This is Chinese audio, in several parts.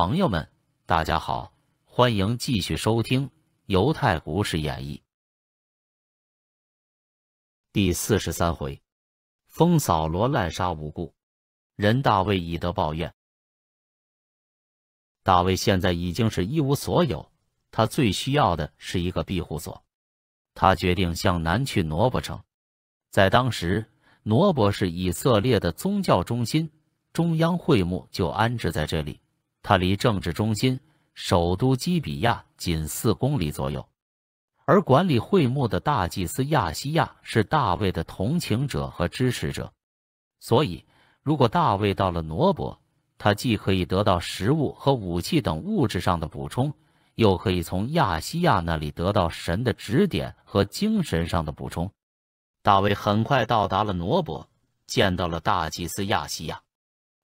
朋友们，大家好，欢迎继续收听《犹太故事演义》第四十三回：风扫罗滥杀无辜人，大卫以德报怨。大卫现在已经是一无所有，他最需要的是一个庇护所。他决定向南去挪伯城。在当时，挪伯是以色列的宗教中心，中央会幕就安置在这里。它离政治中心首都基比亚仅四公里左右，而管理会幕的大祭司亚西亚是大卫的同情者和支持者，所以如果大卫到了挪伯，他既可以得到食物和武器等物质上的补充，又可以从亚西亚那里得到神的指点和精神上的补充。大卫很快到达了挪伯，见到了大祭司亚西亚。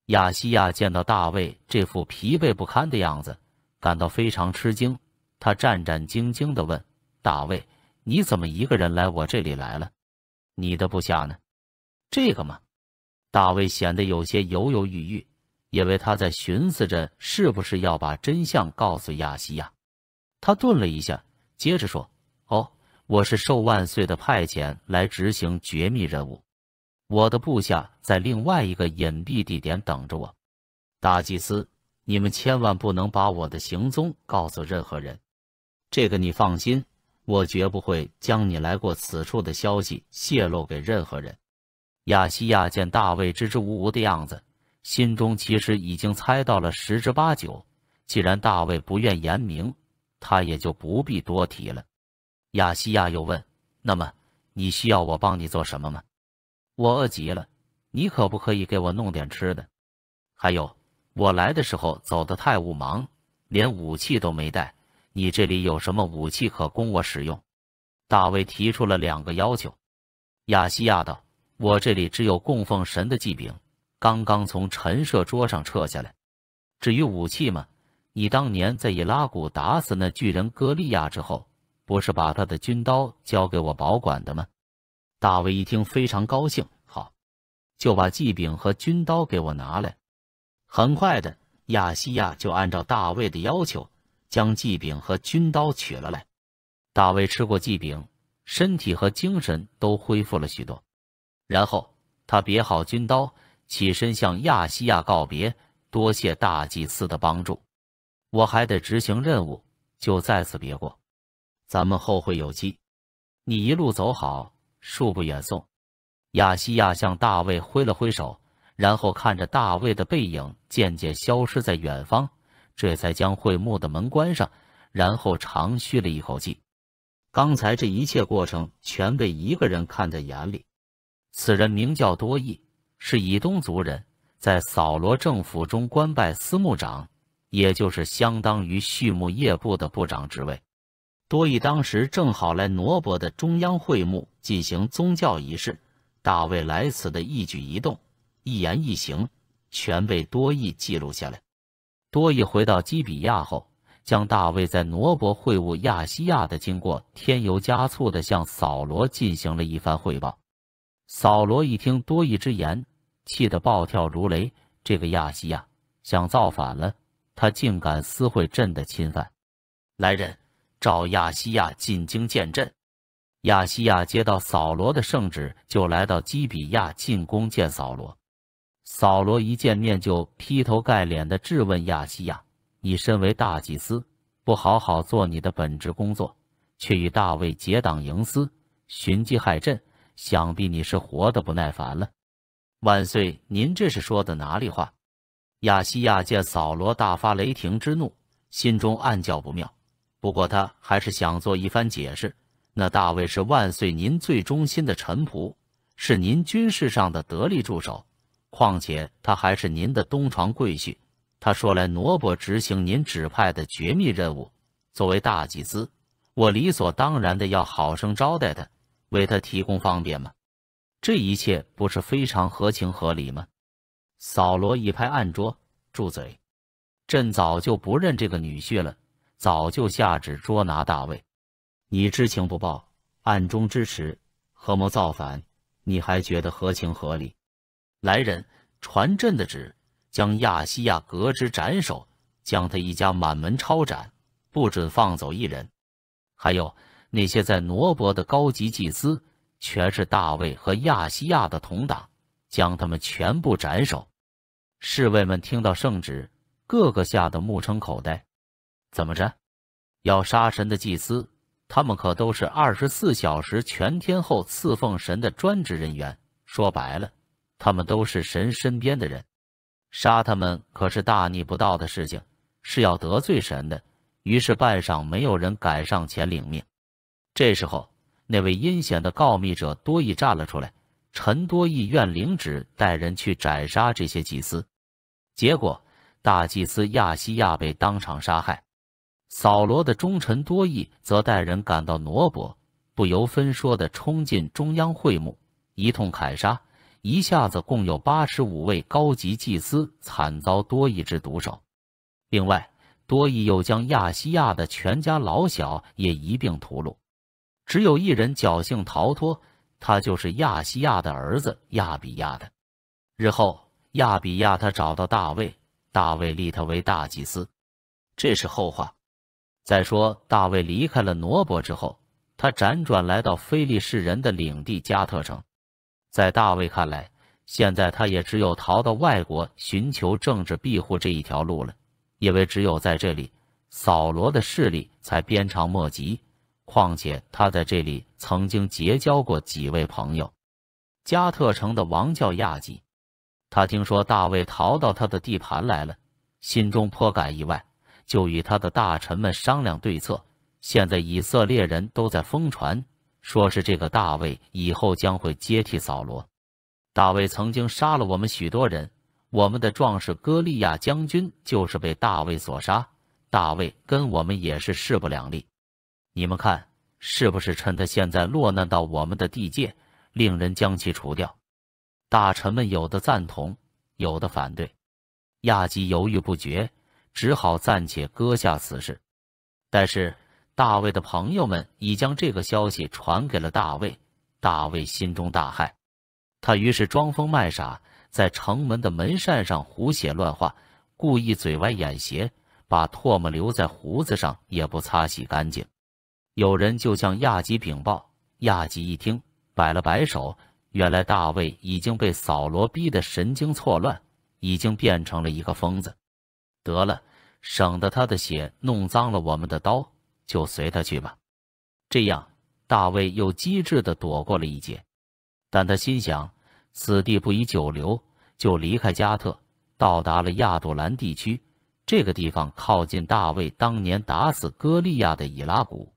亚西亚见到大卫这副疲惫不堪的样子，感到非常吃惊。他战战兢兢地问大卫：“你怎么一个人来我这里来了？你的部下呢？”这个嘛，大卫显得有些犹犹豫豫，因为他在寻思着是不是要把真相告诉亚西亚。他顿了一下，接着说：“哦，我是受万岁的派遣来执行绝密任务。”我的部下在另外一个隐蔽地点等着我，大祭司，你们千万不能把我的行踪告诉任何人。这个你放心，我绝不会将你来过此处的消息泄露给任何人。亚西亚见大卫支支吾吾的样子，心中其实已经猜到了十之八九。既然大卫不愿言明，他也就不必多提了。亚西亚又问：“那么，你需要我帮你做什么吗？”我饿极了，你可不可以给我弄点吃的？还有，我来的时候走得太务忙，连武器都没带。你这里有什么武器可供我使用？大卫提出了两个要求。亚西亚道：“我这里只有供奉神的祭饼，刚刚从陈设桌上撤下来。至于武器嘛，你当年在以拉谷打死那巨人歌利亚之后，不是把他的军刀交给我保管的吗？”大卫一听，非常高兴，好，就把祭饼和军刀给我拿来。很快的，亚西亚就按照大卫的要求，将祭饼和军刀取了来。大卫吃过祭饼，身体和精神都恢复了许多。然后他别好军刀，起身向亚西亚告别，多谢大祭司的帮助，我还得执行任务，就再次别过。咱们后会有期，你一路走好。恕不远送，亚西亚向大卫挥了挥手，然后看着大卫的背影渐渐消失在远方，这才将会幕的门关上，然后长吁了一口气。刚才这一切过程全被一个人看在眼里，此人名叫多益，是以东族人，在扫罗政府中官拜司牧长，也就是相当于畜牧业部的部长职位。多益当时正好来挪伯的中央会幕进行宗教仪式，大卫来此的一举一动、一言一行，全被多益记录下来。多益回到基比亚后，将大卫在挪伯会晤亚西亚的经过添油加醋地向扫罗进行了一番汇报。扫罗一听多益之言，气得暴跳如雷：这个亚西亚想造反了，他竟敢私会朕的侵犯！来人！召亚西亚进京见朕。亚西亚接到扫罗的圣旨，就来到基比亚进宫见扫罗。扫罗一见面就劈头盖脸的质问亚西亚：“你身为大祭司，不好好做你的本职工作，却与大卫结党营私，寻机害朕，想必你是活得不耐烦了。”万岁，您这是说的哪里话？亚西亚见扫罗大发雷霆之怒，心中暗叫不妙。不过他还是想做一番解释。那大卫是万岁您最忠心的臣仆，是您军事上的得力助手。况且他还是您的东床贵婿。他说来挪伯执行您指派的绝密任务，作为大祭司，我理所当然的要好生招待他，为他提供方便吗？这一切不是非常合情合理吗？扫罗一拍案桌，住嘴！朕早就不认这个女婿了。早就下旨捉拿大卫，你知情不报，暗中支持，合谋造反，你还觉得合情合理？来人，传朕的旨，将亚西亚革职斩首，将他一家满门抄斩，不准放走一人。还有那些在挪伯的高级祭司，全是大卫和亚西亚的同党，将他们全部斩首。侍卫们听到圣旨，个个吓得目瞪口呆。怎么着？要杀神的祭司？他们可都是二十四小时全天候侍奉神的专职人员。说白了，他们都是神身边的人，杀他们可是大逆不道的事情，是要得罪神的。于是半晌没有人敢上前领命。这时候，那位阴险的告密者多益站了出来：“陈多益愿领旨带人去斩杀这些祭司。”结果，大祭司亚西亚被当场杀害。扫罗的忠臣多益则带人赶到挪伯，不由分说的冲进中央会幕，一通砍杀，一下子共有八十五位高级祭司惨遭多益之毒手。另外，多益又将亚西亚的全家老小也一并屠戮，只有一人侥幸逃脱，他就是亚西亚的儿子亚比亚的。日后，亚比亚他找到大卫，大卫立他为大祭司，这是后话。再说，大卫离开了挪伯之后，他辗转来到非利士人的领地加特城。在大卫看来，现在他也只有逃到外国寻求政治庇护这一条路了，因为只有在这里，扫罗的势力才鞭长莫及。况且他在这里曾经结交过几位朋友。加特城的王叫亚基，他听说大卫逃到他的地盘来了，心中颇感意外。就与他的大臣们商量对策。现在以色列人都在疯传，说是这个大卫以后将会接替扫罗。大卫曾经杀了我们许多人，我们的壮士歌利亚将军就是被大卫所杀。大卫跟我们也是势不两立。你们看，是不是趁他现在落难到我们的地界，令人将其除掉？大臣们有的赞同，有的反对。亚基犹豫不决。只好暂且搁下此事，但是大卫的朋友们已将这个消息传给了大卫。大卫心中大骇，他于是装疯卖傻，在城门的门扇上胡写乱画，故意嘴歪眼斜，把唾沫留在胡子上也不擦洗干净。有人就向亚基禀报，亚基一听，摆了摆手，原来大卫已经被扫罗逼得神经错乱，已经变成了一个疯子。得了，省得他的血弄脏了我们的刀，就随他去吧。这样，大卫又机智地躲过了一劫。但他心想，此地不宜久留，就离开加特，到达了亚杜兰地区。这个地方靠近大卫当年打死歌利亚的以拉谷。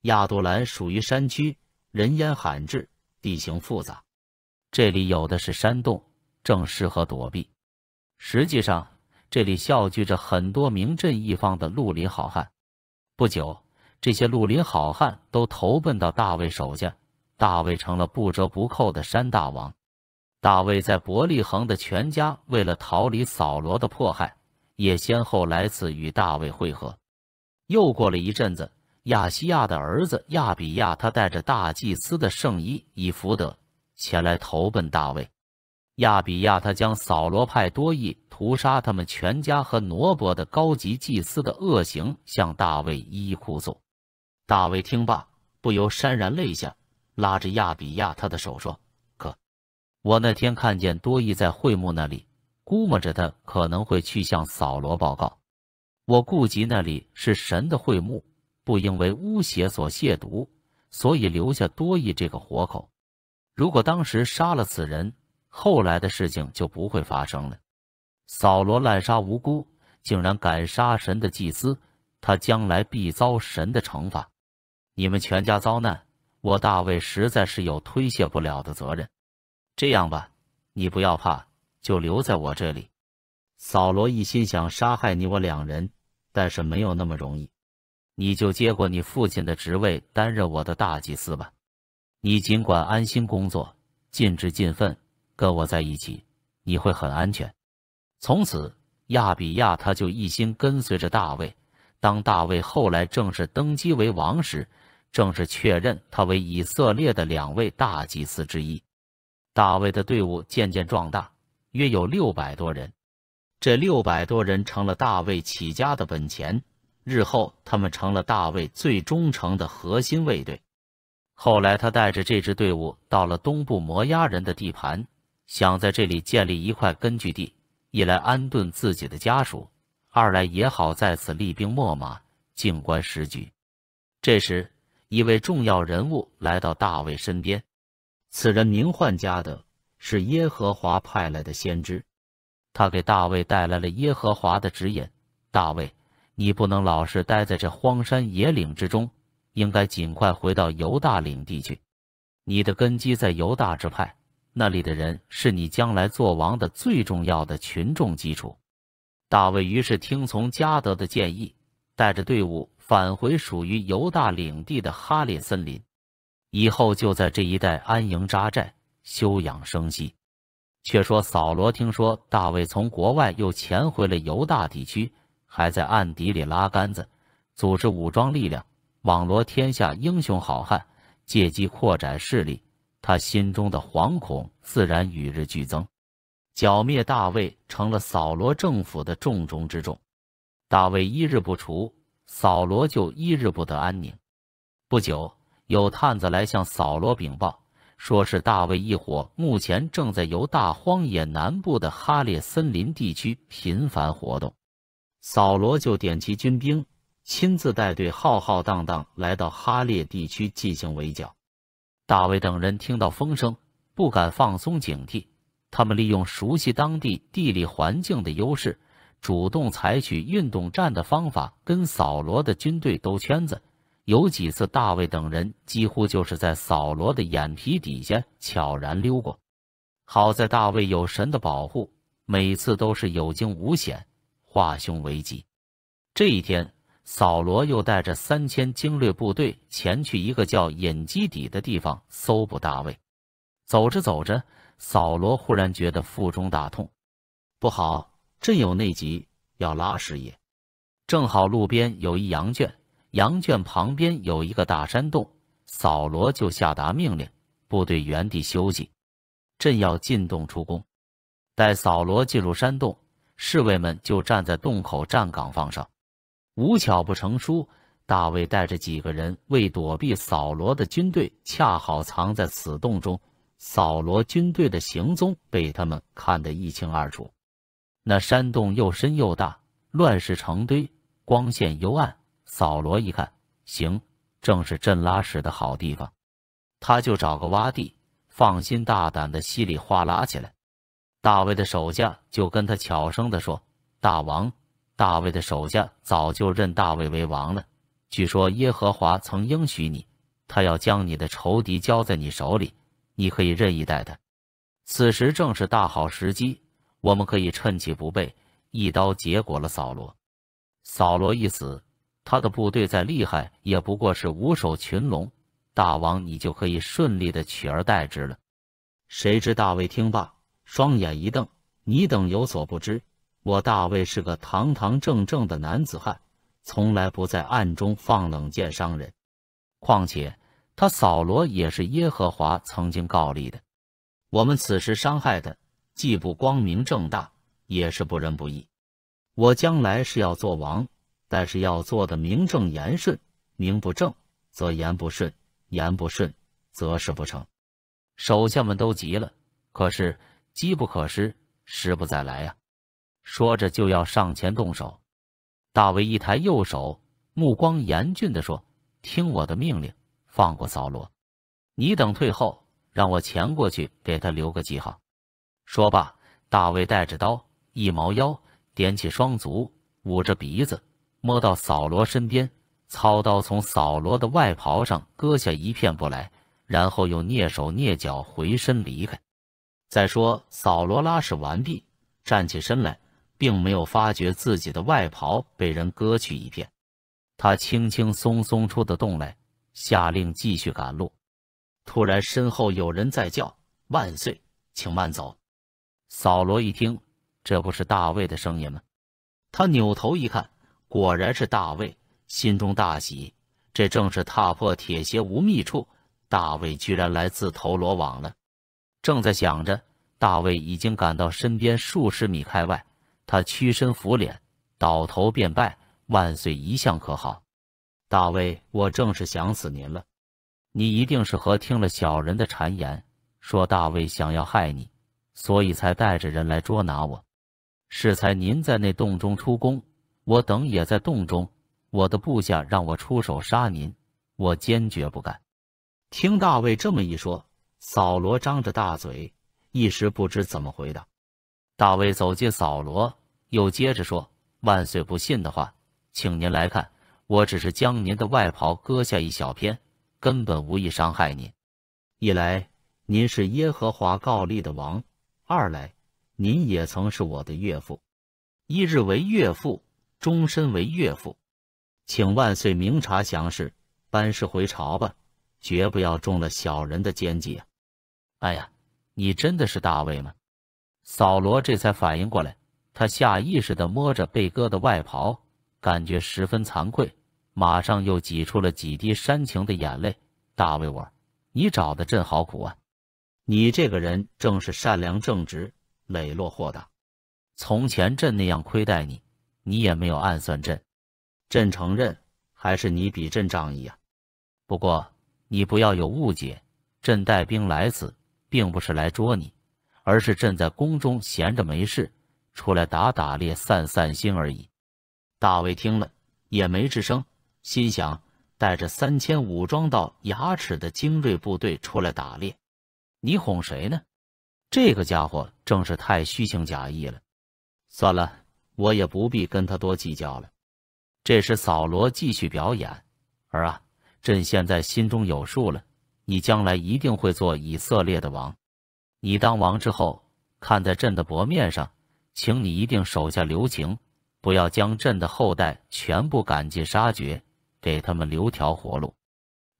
亚杜兰属于山区，人烟罕至，地形复杂，这里有的是山洞，正适合躲避。实际上。这里笑聚着很多名震一方的绿林好汉。不久，这些绿林好汉都投奔到大卫手下，大卫成了不折不扣的山大王。大卫在伯利恒的全家为了逃离扫罗的迫害，也先后来此与大卫会合。又过了一阵子，亚西亚的儿子亚比亚，他带着大祭司的圣衣以福德前来投奔大卫。亚比亚他将扫罗派多益屠杀他们全家和挪伯的高级祭司的恶行向大卫一一哭诉。大卫听罢，不由潸然泪下，拉着亚比亚他的手说：“哥，我那天看见多益在会幕那里，估摸着他可能会去向扫罗报告。我顾及那里是神的会幕，不应为污血所亵渎，所以留下多益这个活口。如果当时杀了此人，后来的事情就不会发生了。扫罗滥杀无辜，竟然敢杀神的祭司，他将来必遭神的惩罚。你们全家遭难，我大卫实在是有推卸不了的责任。这样吧，你不要怕，就留在我这里。扫罗一心想杀害你我两人，但是没有那么容易。你就接过你父亲的职位，担任我的大祭司吧。你尽管安心工作，尽职尽份。跟我在一起，你会很安全。从此，亚比亚他就一心跟随着大卫。当大卫后来正式登基为王时，正式确认他为以色列的两位大祭司之一。大卫的队伍渐渐壮大，约有六百多人。这六百多人成了大卫起家的本钱，日后他们成了大卫最忠诚的核心卫队。后来，他带着这支队伍到了东部摩押人的地盘，想在这里建立一块根据地，一来安顿自己的家属，二来也好在此厉兵秣马，静观时局。这时，一位重要人物来到大卫身边，此人名唤加德，是耶和华派来的先知。他给大卫带来了耶和华的指引：大卫，你不能老是待在这荒山野岭之中，应该尽快回到犹大领地去。你的根基在犹大支派，那里的人是你将来做王的最重要的群众基础。大卫于是听从加德的建议，带着队伍返回属于犹大领地的哈列森林，以后就在这一带安营扎寨，休养生息。却说扫罗听说大卫从国外又潜回了犹大地区，还在暗地里拉杆子，组织武装力量，网罗天下英雄好汉，借机扩展势力。他心中的惶恐自然与日俱增。剿灭大卫成了扫罗政府的重中之重。大卫一日不除，扫罗就一日不得安宁。不久，有探子来向扫罗禀报。说是大卫一伙目前正在由大荒野南部的哈列森林地区频繁活动，扫罗就点齐军兵，亲自带队浩浩荡荡来到哈列地区进行围剿。大卫等人听到风声，不敢放松警惕，他们利用熟悉当地地理环境的优势，主动采取运动战的方法跟扫罗的军队兜圈子。有几次，大卫等人几乎就是在扫罗的眼皮底下悄然溜过。好在大卫有神的保护，每次都是有惊无险，化凶为吉。这一天，扫罗又带着三千精锐部队前去一个叫隐基底的地方搜捕大卫。走着走着，扫罗忽然觉得腹中大痛，不好，朕有内急，要拉屎也。正好路边有一羊圈。羊圈旁边有一个大山洞，扫罗就下达命令，部队原地休息，朕要进洞出宫。待扫罗进入山洞，侍卫们就站在洞口站岗放哨。无巧不成书，大卫带着几个人为躲避扫罗的军队，恰好藏在此洞中。扫罗军队的行踪被他们看得一清二楚。那山洞又深又大，乱石成堆，光线幽暗。扫罗一看，行，正是朕拉屎的好地方，他就找个洼地，放心大胆的稀里哗啦起来。大卫的手下就跟他悄声的说：“大王，大卫的手下早就认大卫为王了。据说耶和华曾应许你，他要将你的仇敌交在你手里，你可以任意待他。此时正是大好时机，我们可以趁其不备，一刀结果了扫罗。扫罗一死。”他的部队再厉害，也不过是五首群龙。大王，你就可以顺利的取而代之了。谁知大卫听罢，双眼一瞪：“你等有所不知，我大卫是个堂堂正正的男子汉，从来不在暗中放冷箭伤人。况且他扫罗也是耶和华曾经告立的。我们此时伤害的，既不光明正大，也是不仁不义。我将来是要做王。”但是要做的名正言顺，名不正则言不顺，言不顺则事不成。手下们都急了，可是机不可失，时不再来呀！说着就要上前动手。大卫一抬右手，目光严峻地说：“听我的命令，放过扫罗。你等退后，让我前过去给他留个记号。”说罢，大卫带着刀，一猫腰，点起双足，捂着鼻子。摸到扫罗身边，操刀从扫罗的外袍上割下一片布来，然后又蹑手蹑脚回身离开。再说，扫罗拉屎完毕，站起身来，并没有发觉自己的外袍被人割去一片。他轻轻松松出的洞来，下令继续赶路。突然，身后有人在叫：“万岁，请慢走！”扫罗一听，这不是大卫的声音吗？他扭头一看。果然是大卫，心中大喜，这正是踏破铁鞋无觅处，大卫居然来自投罗网了。正在想着，大卫已经赶到身边数十米开外，他屈身俯脸，倒头便拜：“万岁一向可好？”大卫，我正是想死您了。你一定是和听了小人的谗言，说大卫想要害你，所以才带着人来捉拿我。适才您在那洞中出宫，我等也在洞中。我的部下让我出手杀您，我坚决不干。听大卫这么一说，扫罗张着大嘴，一时不知怎么回答。大卫走近扫罗，又接着说：“万岁不信的话，请您来看。”我只是将您的外袍割下一小片，根本无意伤害您。一来，您是耶和华告立的王；二来，您也曾是我的岳父，一日为岳父，终身为岳父。请万岁明察详事，班师回朝吧，绝不要中了小人的奸计啊！哎呀，你真的是大卫吗？扫罗这才反应过来，他下意识地摸着被割的外袍，感觉十分惭愧。马上又挤出了几滴煽情的眼泪。大卫，我，你找的朕好苦啊！你这个人正是善良正直、磊落豁达。从前朕那样亏待你，你也没有暗算朕。朕承认，还是你比朕仗义啊。不过你不要有误解，朕带兵来此，并不是来捉你，而是朕在宫中闲着没事，出来打打猎、散散心而已。大卫听了，也没吱声。心想，带着三千武装到牙齿的精锐部队出来打猎，你哄谁呢？这个家伙正是太虚情假意了。算了，我也不必跟他多计较了。这时，扫罗继续表演：“儿啊，朕现在心中有数了，你将来一定会做以色列的王。你当王之后，看在朕的薄面上，请你一定手下留情，不要将朕的后代全部赶尽杀绝。”给他们留条活路。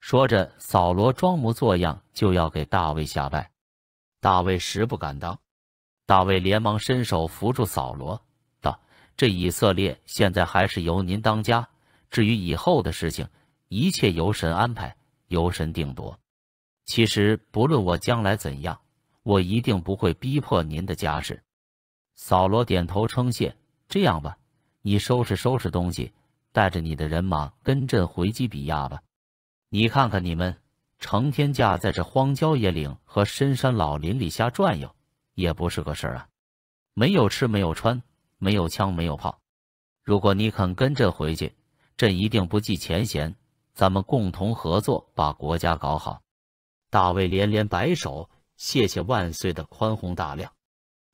说着，扫罗装模作样就要给大卫下拜。大卫实不敢当，大卫连忙伸手扶住扫罗，道：“这以色列现在还是由您当家，至于以后的事情，一切由神安排，由神定夺。其实不论我将来怎样，我一定不会逼迫您的家事。”扫罗点头称谢：“这样吧，你收拾收拾东西。”带着你的人马跟朕回基比亚吧，你看看你们成天架在这荒郊野岭和深山老林里瞎转悠，也不是个事儿啊！没有吃，没有穿，没有枪，没有炮。如果你肯跟朕回去，朕一定不计前嫌，咱们共同合作把国家搞好。大卫连连摆手，谢谢万岁的宽宏大量。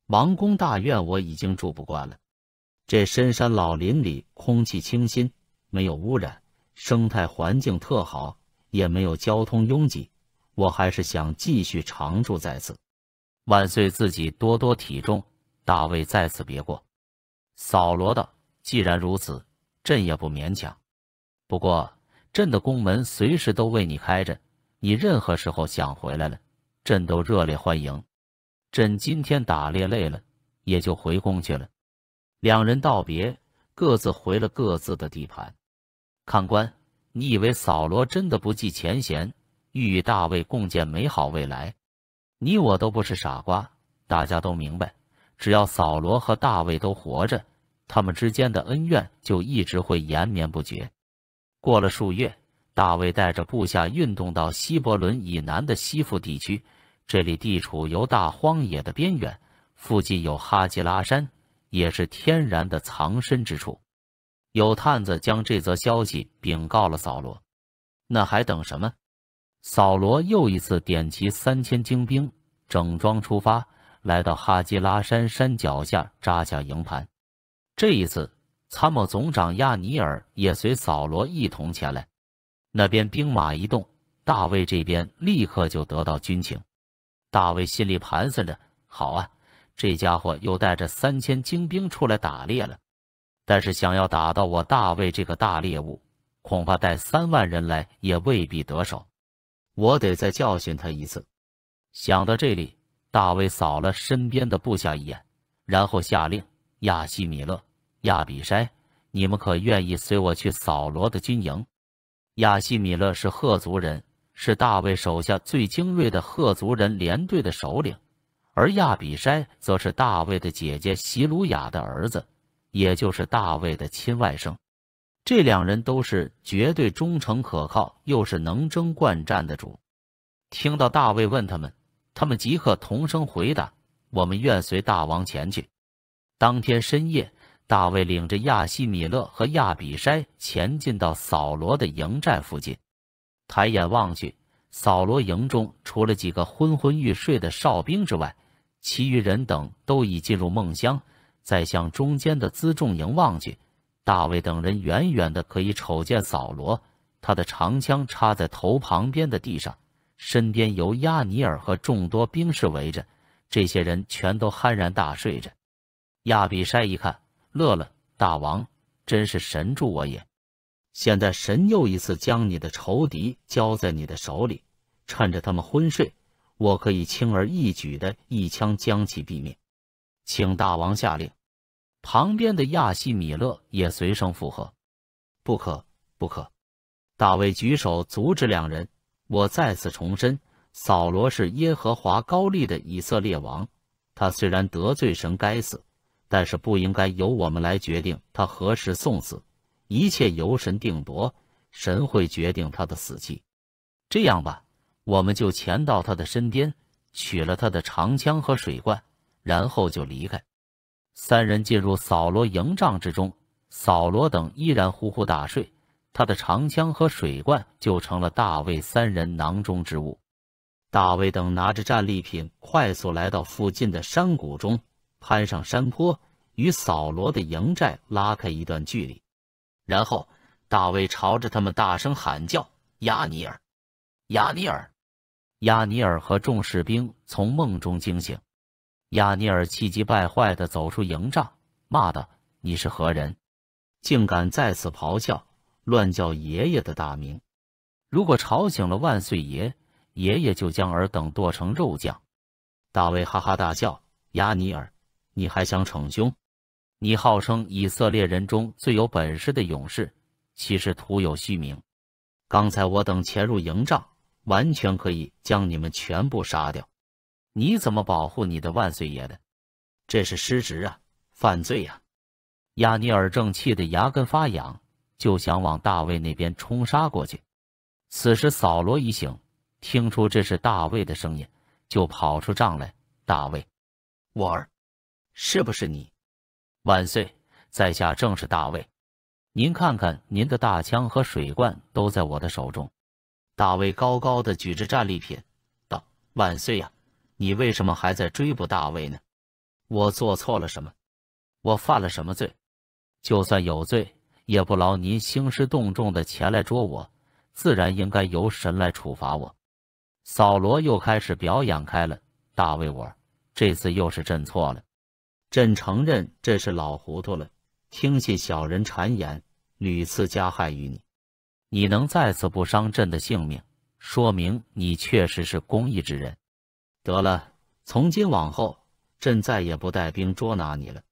王宫大院我已经住不惯了。这深山老林里空气清新，没有污染，生态环境特好，也没有交通拥挤，我还是想继续常住在此。万岁自己多多体重，大卫在此别过。扫罗道：“既然如此，朕也不勉强。不过朕的宫门随时都为你开着，你任何时候想回来了，朕都热烈欢迎。朕今天打猎累了，也就回宫去了。”两人道别，各自回了各自的地盘。看官，你以为扫罗真的不计前嫌，欲与大卫共建美好未来？你我都不是傻瓜，大家都明白，只要扫罗和大卫都活着，他们之间的恩怨就一直会延绵不绝。过了数月，大卫带着部下运动到希伯伦以南的西附地区，这里地处犹大荒野的边缘，附近有哈基拉山。也是天然的藏身之处。有探子将这则消息禀告了扫罗，那还等什么？扫罗又一次点齐三千精兵，整装出发，来到哈基拉山山脚下扎下营盘。这一次，参谋总长亚尼尔也随扫罗一同前来。那边兵马一动，大卫这边立刻就得到军情。大卫心里盘算着：好啊。这家伙又带着三千精兵出来打猎了，但是想要打到我大卫这个大猎物，恐怕带三万人来也未必得手。我得再教训他一次。想到这里，大卫扫了身边的部下一眼，然后下令：亚西米勒、亚比筛，你们可愿意随我去扫罗的军营？亚西米勒是赫族人，是大卫手下最精锐的赫族人连队的首领。而亚比筛则是大卫的姐姐席鲁雅的儿子，也就是大卫的亲外甥。这两人都是绝对忠诚可靠，又是能征惯战的主。听到大卫问他们，他们即刻同声回答：“我们愿随大王前去。”当天深夜，大卫领着亚西米勒和亚比筛前进到扫罗的营寨附近。抬眼望去，扫罗营中除了几个昏昏欲睡的哨兵之外，其余人等都已进入梦乡。再向中间的辎重营望去。大卫等人远远的可以瞅见扫罗，他的长枪插在头旁边的地上，身边由亚尼尔和众多兵士围着，这些人全都酣然大睡着。亚比筛一看，乐了：“大王真是神助我也！现在神又一次将你的仇敌交在你的手里，趁着他们昏睡，我可以轻而易举的一枪将其毙命。请大王下令。”旁边的亚西米勒也随声附和：“不可，不可！”大卫举手阻止两人。我再次重申，扫罗是耶和华高立的以色列王，他虽然得罪神该死，但是不应该由我们来决定他何时送死，一切由神定夺，神会决定他的死期。这样吧，我们就潜到他的身边，取了他的长枪和水罐，然后就离开。三人进入扫罗营帐之中，扫罗等依然呼呼大睡，他的长枪和水罐就成了大卫三人囊中之物。大卫等拿着战利品，快速来到附近的山谷中，攀上山坡，与扫罗的营寨拉开一段距离。然后，大卫朝着他们大声喊叫：“亚尼尔，亚尼尔！”亚尼尔和众士兵从梦中惊醒。亚尼尔气急败坏地走出营帐，骂道：“你是何人？竟敢在此咆哮，乱叫爷爷的大名！如果吵醒了万岁爷，爷爷就将尔等剁成肉酱！”大卫哈哈大笑：“亚尼尔，你还想逞凶？你号称以色列人中最有本事的勇士，其实徒有虚名。刚才我等潜入营帐，完全可以将你们全部杀掉。”你怎么保护你的万岁爷的？这是失职啊，犯罪呀！亚尼尔正气得牙根发痒，就想往大卫那边冲杀过去。此时扫罗一醒，听出这是大卫的声音，就跑出帐来。大卫，我儿，是不是你？万岁，在下正是大卫。您看看，您的大枪和水罐都在我的手中。大卫高高的举着战利品，道：“万岁呀！”你为什么还在追捕大卫呢？我做错了什么？我犯了什么罪？就算有罪，也不劳您兴师动众的前来捉我，自然应该由神来处罚我。扫罗又开始表演开了。大卫，我这次又是朕错了，朕承认这是老糊涂了，听信小人谗言，屡次加害于你。你能再次不伤朕的性命，说明你确实是公义之人。得了，从今往后，朕再也不带兵捉拿你了。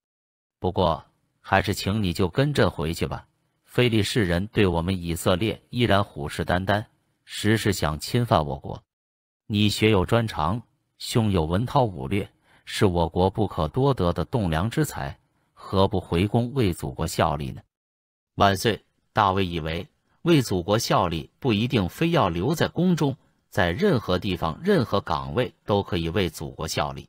不过，还是请你就跟朕回去吧。非利士人对我们以色列依然虎视眈眈，时时想侵犯我国。你学有专长，胸有文韬武略，是我国不可多得的栋梁之才，何不回宫为祖国效力呢？万岁！大卫以为为祖国效力不一定非要留在宫中。在任何地方、任何岗位都可以为祖国效力。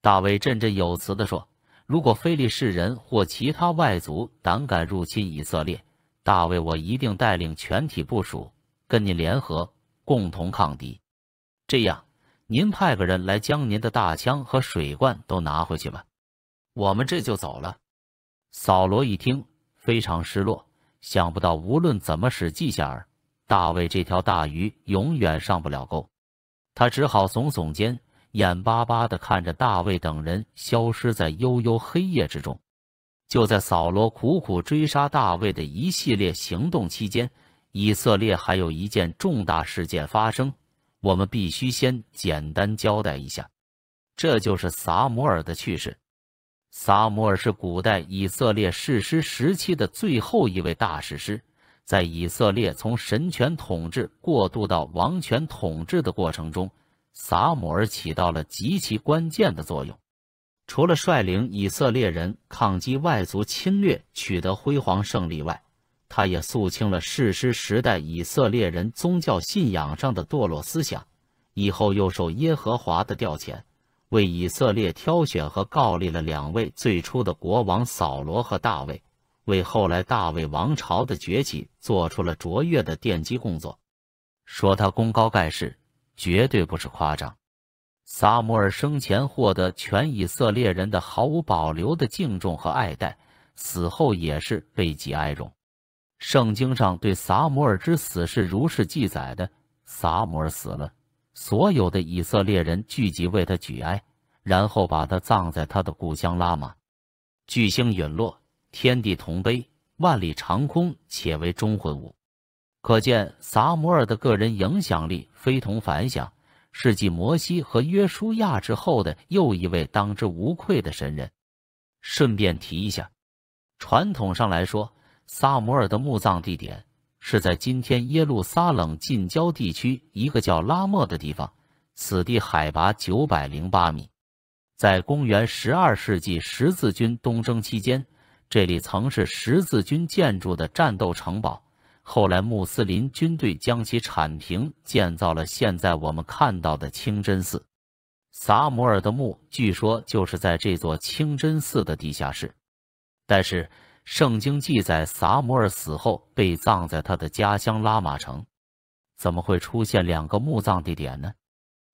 大卫振振有词地说：“如果非利士人或其他外族胆敢入侵以色列，大卫我一定带领全体部署跟你联合，共同抗敌。这样，您派个人来将您的大枪和水罐都拿回去吧，我们这就走了。”扫罗一听，非常失落，想不到无论怎么使计下儿。大卫这条大鱼永远上不了钩，他只好耸耸肩，眼巴巴地看着大卫等人消失在悠悠黑夜之中。就在扫罗苦苦追杀大卫的一系列行动期间，以色列还有一件重大事件发生，我们必须先简单交代一下。这就是撒摩尔的去世。撒摩尔是古代以色列史诗时期的最后一位大史诗。在以色列从神权统治过渡到王权统治的过程中，撒母耳起到了极其关键的作用。除了率领以色列人抗击外族侵略，取得辉煌胜利外，他也肃清了士师时代以色列人宗教信仰上的堕落思想。以后又受耶和华的调遣，为以色列挑选和告立了两位最初的国王扫罗和大卫，为后来大卫王朝的崛起做出了卓越的奠基工作。说他功高盖世，绝对不是夸张。撒母耳生前获得全以色列人的毫无保留的敬重和爱戴，死后也是被极哀荣。圣经上对撒母耳之死是如是记载的：撒母耳死了，所有的以色列人聚集为他举哀，然后把他葬在他的故乡拉玛。巨星陨落，天地同悲，万里长空且为忠魂舞。可见撒摩尔的个人影响力非同凡响。是继摩西和约书亚之后的又一位当之无愧的神人。顺便提一下，传统上来说，萨摩尔的墓葬地点是在今天耶路撒冷近郊地区一个叫拉莫的地方，此地海拔九百零八米。在公元十二世纪十字军东征期间，这里曾是十字军建筑的战斗城堡。后来，穆斯林军队将其铲平，建造了现在我们看到的清真寺。撒摩尔的墓据说就是在这座清真寺的地下室。但是，圣经记载撒摩尔死后被葬在他的家乡拉玛城，怎么会出现两个墓葬地点呢？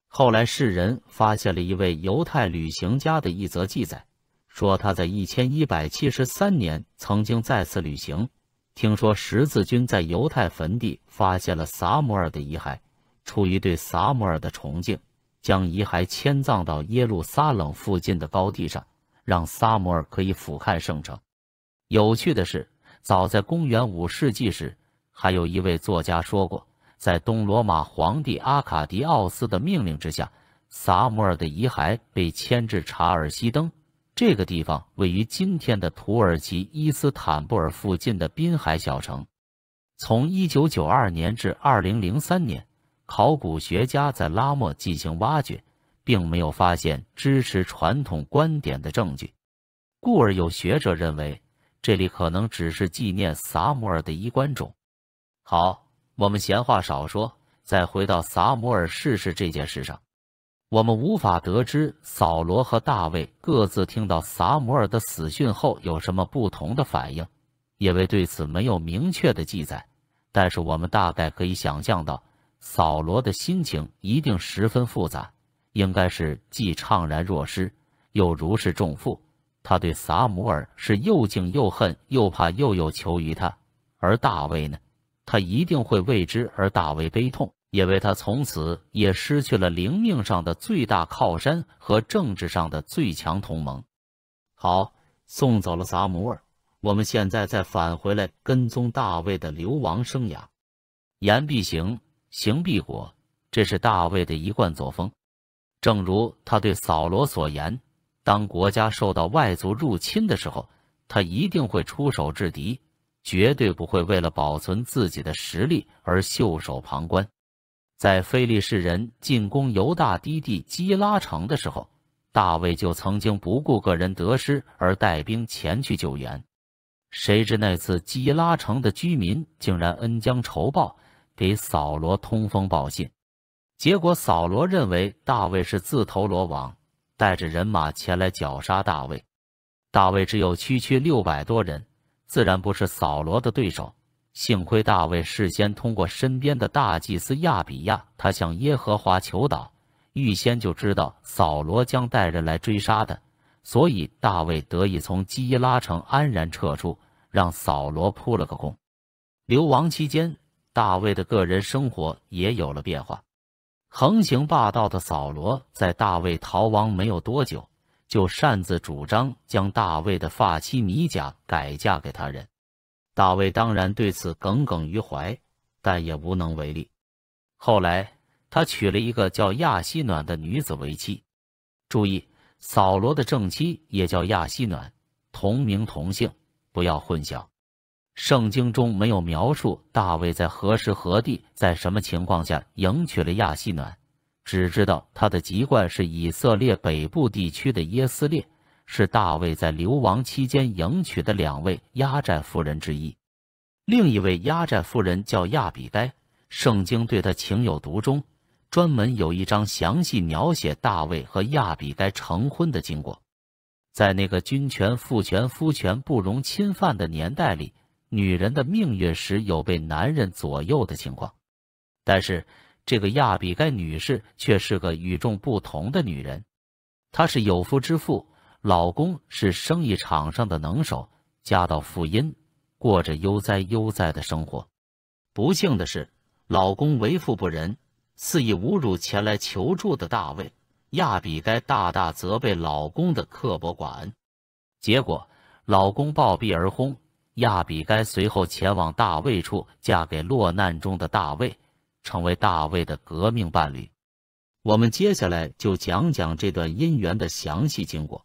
后来，世人发现了一位犹太旅行家的一则记载，说他在一千一百七十三年曾经再次旅行。听说十字军在犹太坟地发现了撒摩尔的遗骸，出于对撒摩尔的崇敬，将遗骸迁葬到耶路撒冷附近的高地上，让撒摩尔可以俯瞰圣城。有趣的是，早在公元五世纪时，还有一位作家说过，在东罗马皇帝阿卡迪奥斯的命令之下，撒母耳的遗骸被迁至查尔西登。这个地方位于今天的土耳其伊斯坦布尔附近的滨海小城。从1992年至2003年，考古学家在拉莫进行挖掘，并没有发现支持传统观点的证据，故而有学者认为这里可能只是纪念撒母耳的衣冠冢。好，我们闲话少说，再回到撒母耳逝世这件事上。我们无法得知扫罗和大卫各自听到撒母耳的死讯后有什么不同的反应，因为对此没有明确的记载。但是我们大概可以想象到，扫罗的心情一定十分复杂，应该是既怅然若失，又如释重负。他对撒母耳是又敬又恨，又怕又有求于他。而大卫呢，他一定会为之而大为悲痛。因为他从此也失去了灵命上的最大靠山和政治上的最强同盟。好，送走了撒母耳，我们现在再返回来跟踪大卫的流亡生涯。言必行，行必果，这是大卫的一贯作风。正如他对扫罗所言：当国家受到外族入侵的时候，他一定会出手制敌，绝对不会为了保存自己的实力而袖手旁观。在非利士人进攻犹大低地基拉城的时候，大卫就曾经不顾个人得失而带兵前去救援。谁知那次基拉城的居民竟然恩将仇报，给扫罗通风报信。结果扫罗认为大卫是自投罗网，带着人马前来绞杀大卫。大卫只有区区六百多人，自然不是扫罗的对手。幸亏大卫事先通过身边的大祭司亚比亚，他向耶和华求祷，预先就知道扫罗将带人来追杀他，所以大卫得以从基伊拉城安然撤出，让扫罗扑了个空。流亡期间，大卫的个人生活也有了变化。横行霸道的扫罗在大卫逃亡没有多久，就擅自主张将大卫的发妻米甲改嫁给他人。大卫当然对此耿耿于怀，但也无能为力。后来，他娶了一个叫亚希暖的女子为妻。注意，扫罗的正妻也叫亚希暖，同名同姓，不要混淆。圣经中没有描述大卫在何时何地、在什么情况下迎娶了亚希暖，只知道他的籍贯是以色列北部地区的耶斯列，是大卫在流亡期间迎娶的两位压寨夫人之一。另一位压寨夫人叫亚比该，圣经对她情有独钟，专门有一章详细描写大卫和亚比该成婚的经过。在那个君权、父权、夫权不容侵犯的年代里，女人的命运时有被男人左右的情况，但是。这个亚比该女士却是个与众不同的女人，她是有夫之妇，老公是生意场上的能手，家道富殷，过着悠哉悠哉的生活。不幸的是，老公为富不仁，肆意侮辱前来求助的大卫。亚比该大大责备老公的刻薄寡恩，结果老公暴毙而轰。亚比该随后前往大卫处，嫁给落难中的大卫。成为大卫的革命伴侣，我们接下来就讲讲这段姻缘的详细经过。